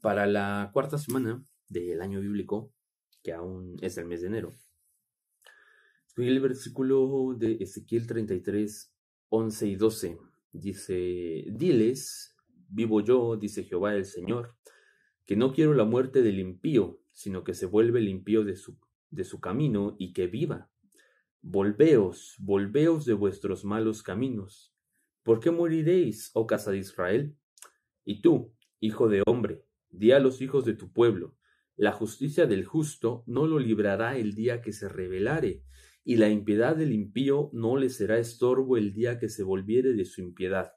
Para la cuarta semana del año bíblico, que aún es el mes de enero, escogí el versículo de Ezequiel 33, 11 y 12. Dice, diles, vivo yo, dice Jehová el Señor, que no quiero la muerte del impío, sino que se vuelve el impío de su, de su camino y que viva. Volveos, volveos de vuestros malos caminos. ¿Por qué moriréis, oh casa de Israel? Y tú, hijo de hombre, di a los hijos de tu pueblo, la justicia del justo no lo librará el día que se rebelare, y la impiedad del impío no le será estorbo el día que se volviere de su impiedad,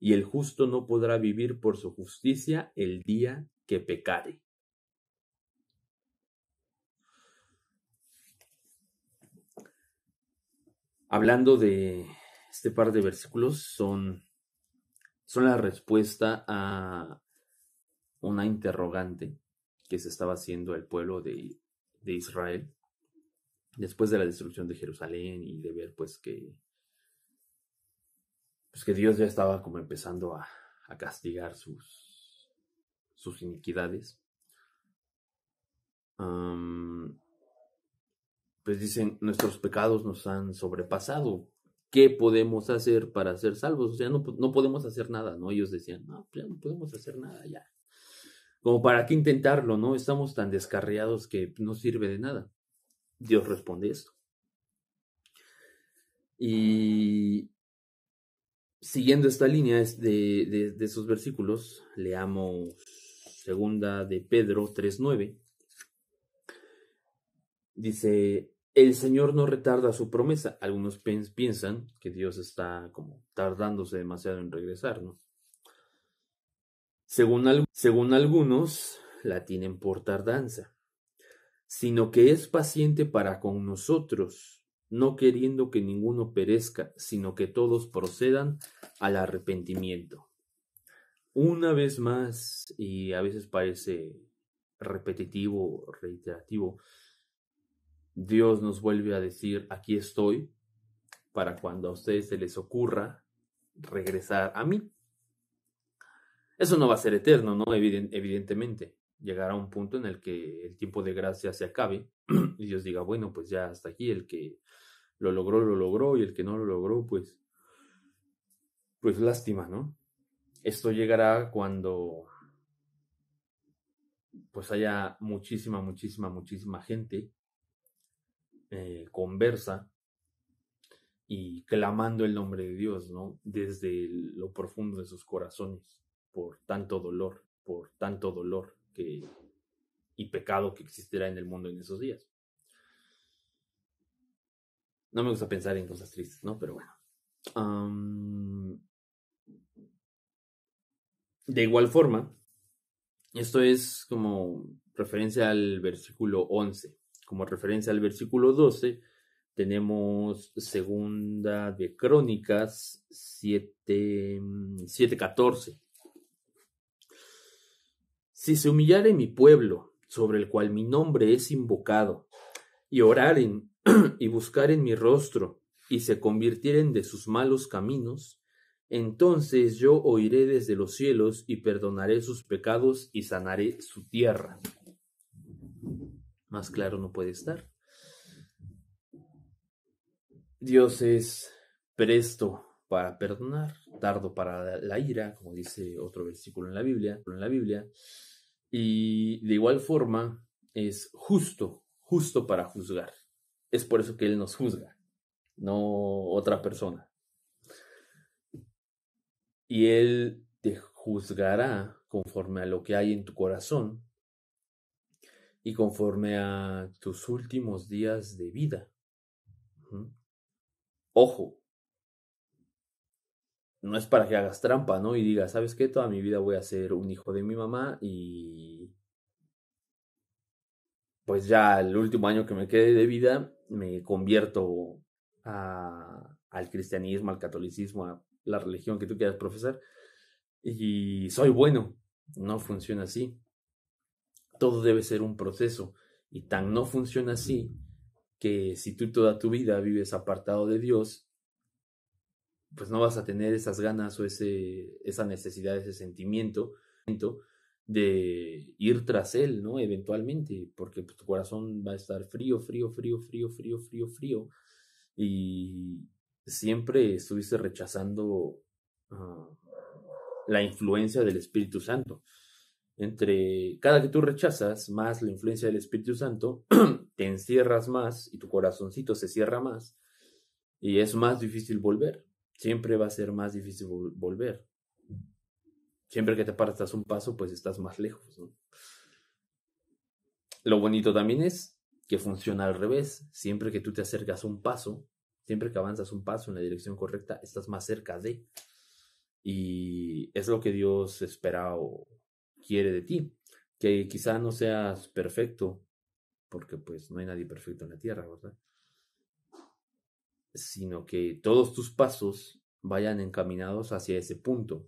y el justo no podrá vivir por su justicia el día que pecare. Hablando de este par de versículos, son, son la respuesta a una interrogante que se estaba haciendo el pueblo de, de Israel después de la destrucción de Jerusalén y de ver pues que pues que Dios ya estaba como empezando a, a castigar sus sus iniquidades pues dicen nuestros pecados nos han sobrepasado ¿qué podemos hacer para ser salvos? O sea, no, no podemos hacer nada, ¿no? Ellos decían, no, ya no podemos hacer nada, ya. Como para qué intentarlo, ¿no? Estamos tan descarriados que no sirve de nada. Dios responde esto. Y siguiendo esta línea de, de, esos versículos, leamos segunda de Pedro 3.9. Dice, el Señor no retarda su promesa. Algunos piensan que Dios está como tardándose demasiado en regresar, ¿no? Según, algunos, la tienen por tardanza, sino que es paciente para con nosotros, no queriendo que ninguno perezca, sino que todos procedan al arrepentimiento. Una vez más, y a veces parece repetitivo, reiterativo, Dios nos vuelve a decir, aquí estoy, para cuando a ustedes se les ocurra regresar a mí. Eso no va a ser eterno, ¿no? evidentemente. Llegará un punto en el que el tiempo de gracia se acabe y Dios diga, bueno, pues ya hasta aquí, el que lo logró, lo logró y el que no lo logró, pues, pues lástima, ¿no? Esto llegará cuando pues haya muchísima, muchísima, muchísima gente eh, conversa y clamando el nombre de Dios, ¿no? Desde lo profundo de sus corazones por tanto dolor, por tanto dolor que, y pecado que existirá en el mundo en esos días. No me gusta pensar en cosas tristes, ¿no? Pero bueno. de igual forma, esto es como referencia al versículo 11. Como referencia al versículo 12, tenemos segunda de Crónicas 7, 7.14. Si se humillare mi pueblo, sobre el cual mi nombre es invocado, y oraren y buscaren mi rostro, y se convirtieren de sus malos caminos, entonces yo oiré desde los cielos y perdonaré sus pecados y sanaré su tierra. Más claro no puede estar. Dios es presto para perdonar, tardo para la ira, como dice otro versículo en la Biblia, en la Biblia, y de igual forma es justo, justo para juzgar. Es por eso que Él nos juzga, no otra persona. Y Él te juzgará conforme a lo que hay en tu corazón y conforme a tus últimos días de vida. Ojo, no es para que hagas trampa, ¿no? Y digas, ¿sabes qué? Toda mi vida voy a ser un hijo de mi mamá y pues ya el último año que me quede de vida me convierto al cristianismo, al catolicismo, a la religión que tú quieras profesar y soy bueno. No funciona así. Todo debe ser un proceso y tan no funciona así que si tú toda tu vida vives apartado de Dios, pues no vas a tener esas ganas o ese, esa necesidad, ese sentimiento de ir tras él, ¿no? Eventualmente, porque pues, tu corazón va a estar frío, frío, frío, frío, frío, frío, frío. Y siempre estuviste rechazando ah, la influencia del Espíritu Santo. Entre cada que tú rechazas más la influencia del Espíritu Santo, te encierras más y tu corazoncito se cierra más y es más difícil volver. Siempre va a ser más difícil volver. Siempre que te partas un paso, pues estás más lejos. Lo bonito también es que funciona al revés. Siempre que tú te acercas un paso, siempre que avanzas un paso en la dirección correcta, estás más cerca de. Y es lo que Dios espera o quiere de ti. Que quizá no seas perfecto, porque pues no hay nadie perfecto en la tierra, ¿verdad? Sino que todos tus pasos vayan encaminados hacia ese punto.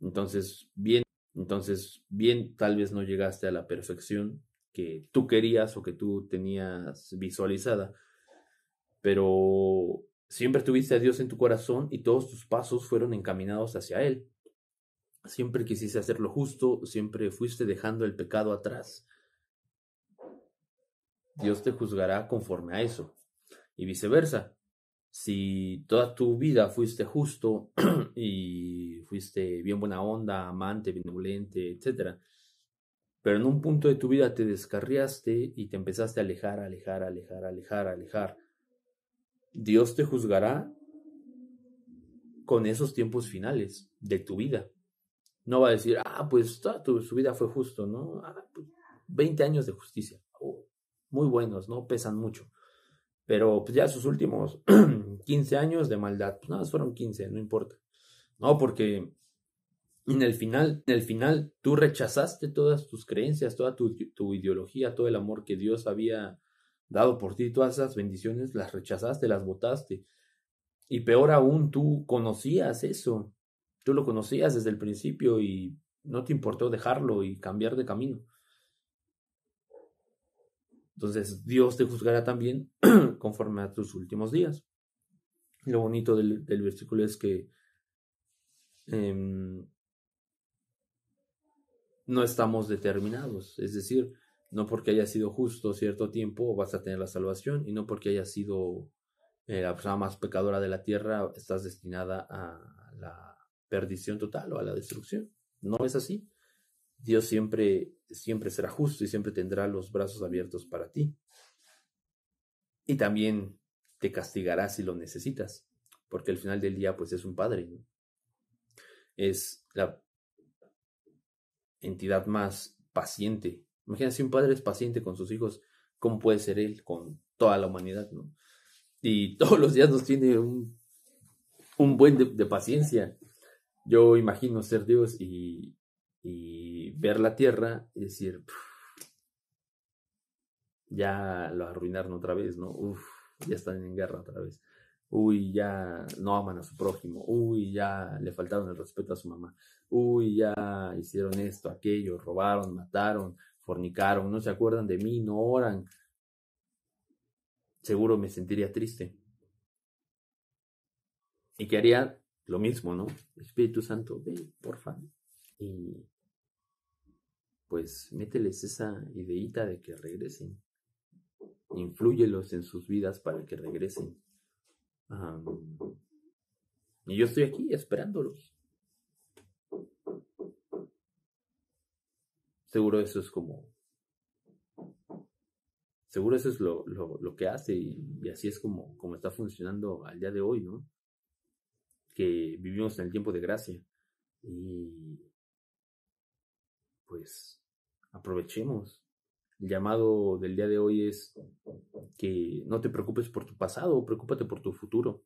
Entonces, bien, entonces, bien, tal vez no llegaste a la perfección que tú querías o que tú tenías visualizada, pero siempre tuviste a Dios en tu corazón y todos tus pasos fueron encaminados hacia Él. Siempre quisiste hacer lo justo, siempre fuiste dejando el pecado atrás. Dios te juzgará conforme a eso. Y viceversa. Si toda tu vida fuiste justo y fuiste bien buena onda, amante, benevolente, etc. Pero en un punto de tu vida te descarriaste y te empezaste a alejar, alejar, alejar, alejar, alejar. Dios te juzgará con esos tiempos finales de tu vida. No va a decir, ah, pues toda tu, su vida fue justo, ¿no? Ah, 20 pues, años de justicia, oh, muy buenos, ¿no? Pesan mucho. Pero pues ya sus últimos 15 años de maldad, pues nada, fueron 15, no importa. No, porque en el final, en el final, tú rechazaste todas tus creencias, toda tu, tu ideología, todo el amor que Dios había dado por ti, todas esas bendiciones, las rechazaste, las votaste. Y peor aún, tú conocías eso, Tú lo conocías desde el principio y no te importó dejarlo y cambiar de camino. Entonces Dios te juzgará también conforme a tus últimos días. Lo bonito del, versículo es que em, no estamos determinados. Es decir, no porque haya sido justo cierto tiempo vas a tener la salvación y no porque haya sido eh, la persona más pecadora de la tierra estás destinada a la perdición total o a la destrucción. No es así. Dios siempre, siempre será justo y siempre tendrá los brazos abiertos para ti. Y también te castigará si lo necesitas, porque al final del día pues es un padre. Es la entidad más paciente. Imagina si un padre es paciente con sus hijos, ¿cómo puede ser él con toda la humanidad? ¿no? Y todos los días nos tiene un, un buen de paciencia yo imagino ser Dios y, ver la tierra y decir, ya lo arruinaron otra vez, ¿no? Uf, ya están en guerra otra vez. Uy, ya no aman a su prójimo. Uy, ya le faltaron el respeto a su mamá. Uy, ya hicieron esto, aquello, robaron, mataron, fornicaron, no se acuerdan de mí, no oran. Seguro me sentiría triste. ¿Y qué haría? lo mismo, ¿no? Espíritu Santo, ven, porfa. Y pues mételes esa ideita de que regresen. Inflúyelos en sus vidas para que regresen. y yo estoy aquí esperándolos. Seguro eso es como... Seguro eso es lo, lo, que hace y, y, así es como, como está funcionando al día de hoy, ¿no? que vivimos en el tiempo de gracia. Y pues aprovechemos. El llamado del día de hoy es que no te preocupes por tu pasado, preocúpate por tu futuro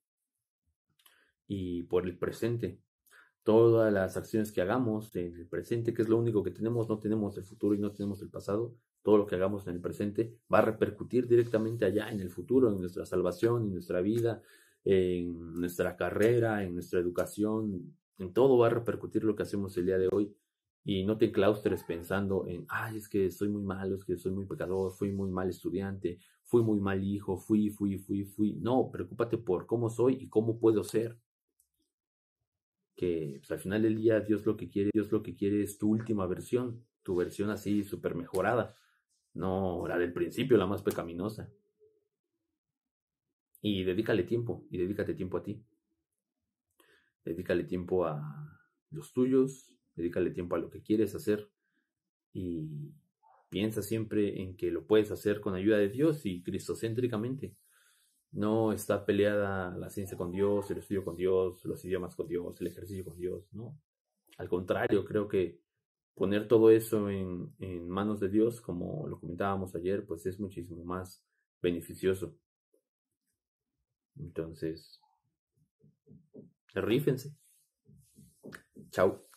y por el presente. Todas las acciones que hagamos en el presente, que es lo único que tenemos, no tenemos el futuro y no tenemos el pasado, todo lo que hagamos en el presente va a repercutir directamente allá en el futuro, en nuestra salvación, en nuestra vida, en nuestra carrera, en nuestra educación, en todo va a repercutir lo que hacemos el día de hoy. Y no te claustres pensando en, ay, es que soy muy malo, es que soy muy pecador, fui muy mal estudiante, fui muy mal hijo, fui, fui, fui, fui. No, preocúpate por cómo soy y cómo puedo ser. que pues, al final del día Dios lo que quiere, Dios lo que quiere es tu última versión, tu versión así súper mejorada, no la del principio, la más pecaminosa. Y dedícale tiempo, y dedícate tiempo a ti. Dedícale tiempo a los tuyos, dedícale tiempo a lo que quieres hacer y piensa siempre en que lo puedes hacer con ayuda de Dios y cristocéntricamente. No está peleada la ciencia con Dios, el estudio con Dios, los idiomas con Dios, el ejercicio con Dios, no. Al contrario, creo que poner todo eso en, en manos de Dios, como lo comentábamos ayer, pues es muchísimo más beneficioso. Entonces, rífense. Chao.